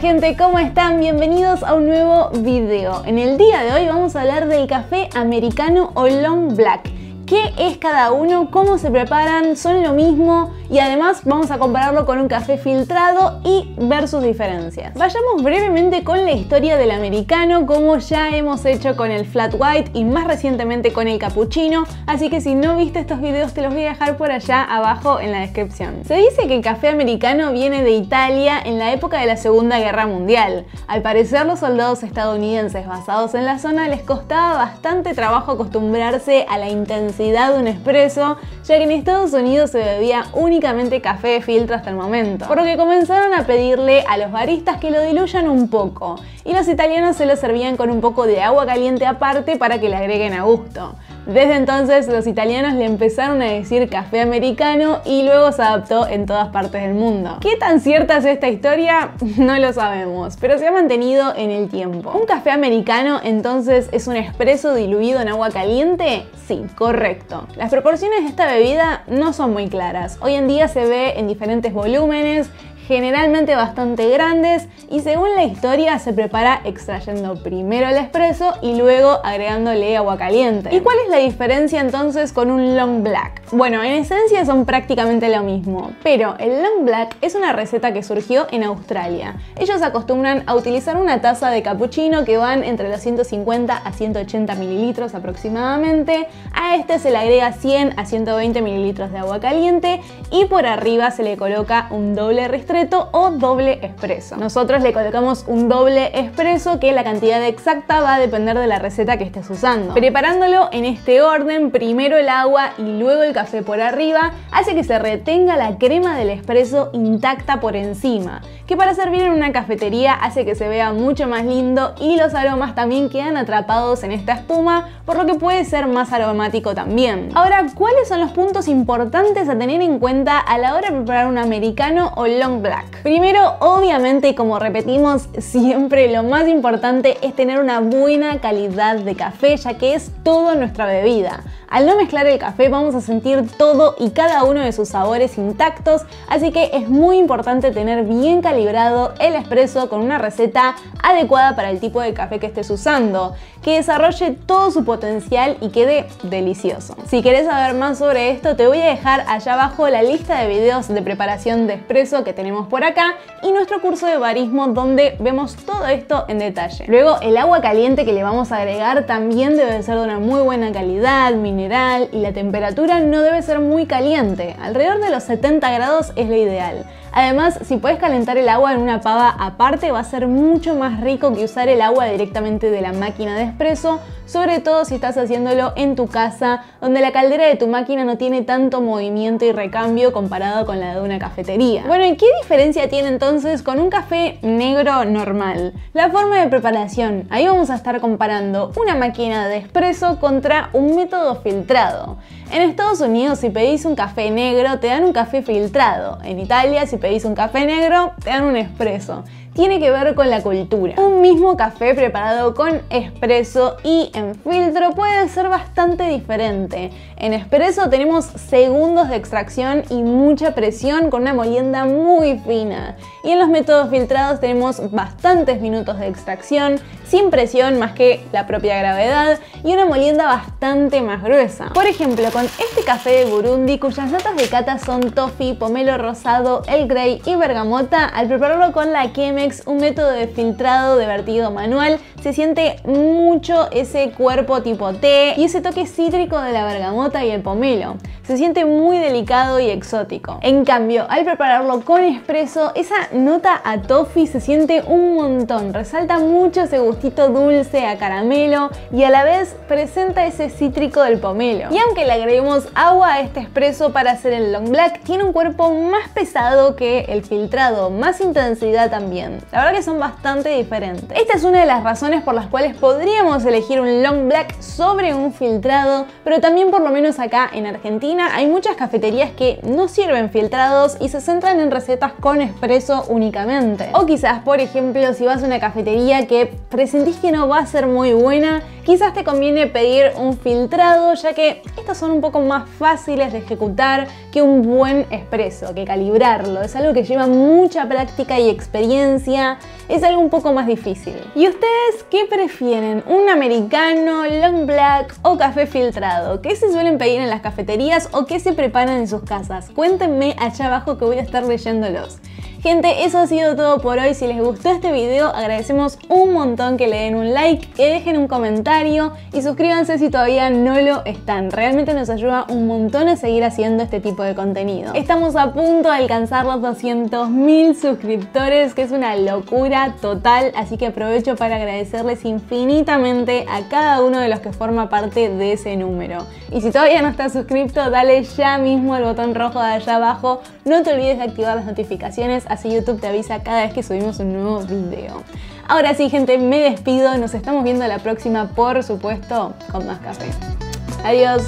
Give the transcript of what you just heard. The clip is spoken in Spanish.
Gente, ¿cómo están? Bienvenidos a un nuevo video. En el día de hoy vamos a hablar del café americano o long black qué es cada uno, cómo se preparan, son lo mismo y además vamos a compararlo con un café filtrado y ver sus diferencias. Vayamos brevemente con la historia del americano como ya hemos hecho con el flat white y más recientemente con el cappuccino, así que si no viste estos videos te los voy a dejar por allá abajo en la descripción. Se dice que el café americano viene de Italia en la época de la Segunda Guerra Mundial. Al parecer los soldados estadounidenses basados en la zona les costaba bastante trabajo acostumbrarse a la intensidad de un espresso, ya que en Estados Unidos se bebía únicamente café de filtro hasta el momento, por lo que comenzaron a pedirle a los baristas que lo diluyan un poco, y los italianos se lo servían con un poco de agua caliente aparte para que le agreguen a gusto. Desde entonces los italianos le empezaron a decir café americano y luego se adaptó en todas partes del mundo. ¿Qué tan cierta es esta historia? No lo sabemos, pero se ha mantenido en el tiempo. ¿Un café americano entonces es un espresso diluido en agua caliente? Sí, correcto. Las proporciones de esta bebida no son muy claras. Hoy en día se ve en diferentes volúmenes, generalmente bastante grandes y según la historia se prepara extrayendo primero el espresso y luego agregándole agua caliente. ¿Y cuál es la diferencia entonces con un long black? Bueno, en esencia son prácticamente lo mismo, pero el long black es una receta que surgió en Australia. Ellos acostumbran a utilizar una taza de cappuccino que van entre los 150 a 180 mililitros aproximadamente. A este se le agrega 100 a 120 mililitros de agua caliente y por arriba se le coloca un doble o doble expreso. Nosotros le colocamos un doble expreso que la cantidad exacta va a depender de la receta que estés usando. Preparándolo en este orden, primero el agua y luego el café por arriba, hace que se retenga la crema del expreso intacta por encima, que para servir en una cafetería hace que se vea mucho más lindo y los aromas también quedan atrapados en esta espuma, por lo que puede ser más aromático también. Ahora, ¿cuáles son los puntos importantes a tener en cuenta a la hora de preparar un americano o long Primero, obviamente, como repetimos siempre, lo más importante es tener una buena calidad de café, ya que es toda nuestra bebida. Al no mezclar el café vamos a sentir todo y cada uno de sus sabores intactos, así que es muy importante tener bien calibrado el espresso con una receta adecuada para el tipo de café que estés usando, que desarrolle todo su potencial y quede delicioso. Si querés saber más sobre esto, te voy a dejar allá abajo la lista de videos de preparación de espresso que tenemos por acá y nuestro curso de barismo donde vemos todo esto en detalle. Luego el agua caliente que le vamos a agregar también debe ser de una muy buena calidad, y la temperatura no debe ser muy caliente, alrededor de los 70 grados es lo ideal. Además, si puedes calentar el agua en una pava aparte, va a ser mucho más rico que usar el agua directamente de la máquina de espresso, sobre todo si estás haciéndolo en tu casa, donde la caldera de tu máquina no tiene tanto movimiento y recambio comparado con la de una cafetería. Bueno, ¿y qué diferencia tiene entonces con un café negro normal? La forma de preparación. Ahí vamos a estar comparando una máquina de espresso contra un método filtrado. En Estados Unidos, si pedís un café negro, te dan un café filtrado. En Italia, si pedís un café negro, te dan un espresso tiene que ver con la cultura. Un mismo café preparado con espresso y en filtro puede ser bastante diferente. En espresso tenemos segundos de extracción y mucha presión con una molienda muy fina. Y en los métodos filtrados tenemos bastantes minutos de extracción, sin presión más que la propia gravedad y una molienda bastante más gruesa. Por ejemplo, con este café de Burundi, cuyas notas de cata son toffee, pomelo rosado, el grey y bergamota, al prepararlo con la Un método de filtrado de vertido manual, se siente mucho ese cuerpo tipo té y ese toque cítrico de la bergamota y el pomelo. Se siente muy delicado y exótico. En cambio, al prepararlo con espresso, esa nota a toffee se siente un montón. Resalta mucho ese gustito dulce a caramelo y a la vez presenta ese cítrico del pomelo. Y aunque le agreguemos agua a este espresso para hacer el long black, tiene un cuerpo más pesado que el filtrado, más intensidad también. La verdad que son bastante diferentes. Esta es una de las razones por las cuales podríamos elegir un long black sobre un filtrado, pero también por lo menos acá en Argentina hay muchas cafeterías que no sirven filtrados y se centran en recetas con espresso únicamente. O quizás, por ejemplo, si vas a una cafetería que presentís que no va a ser muy buena, quizás te conviene pedir un filtrado ya que estos son un poco más fáciles de ejecutar que un buen espresso, que calibrarlo. Es algo que lleva mucha práctica y experiencia, es algo un poco más difícil. ¿Y ustedes qué prefieren? ¿Un americano, long black o café filtrado? ¿Qué se suelen pedir en las cafeterías o qué se preparan en sus casas? Cuéntenme allá abajo que voy a estar leyéndolos. Gente, eso ha sido todo por hoy. Si les gustó este video, agradecemos un montón que le den un like, que dejen un comentario y suscríbanse si todavía no lo están. Realmente nos ayuda un montón a seguir haciendo este tipo de contenido. Estamos a punto de alcanzar los 200.000 suscriptores, que es una locura total, así que aprovecho para agradecerles infinitamente a cada uno de los que forma parte de ese número. Y si todavía no estás suscrito, dale ya mismo al botón rojo de allá abajo. No te olvides de activar las notificaciones así YouTube te avisa cada vez que subimos un nuevo video. Ahora sí, gente, me despido. Nos estamos viendo la próxima, por supuesto, con más café. Adiós.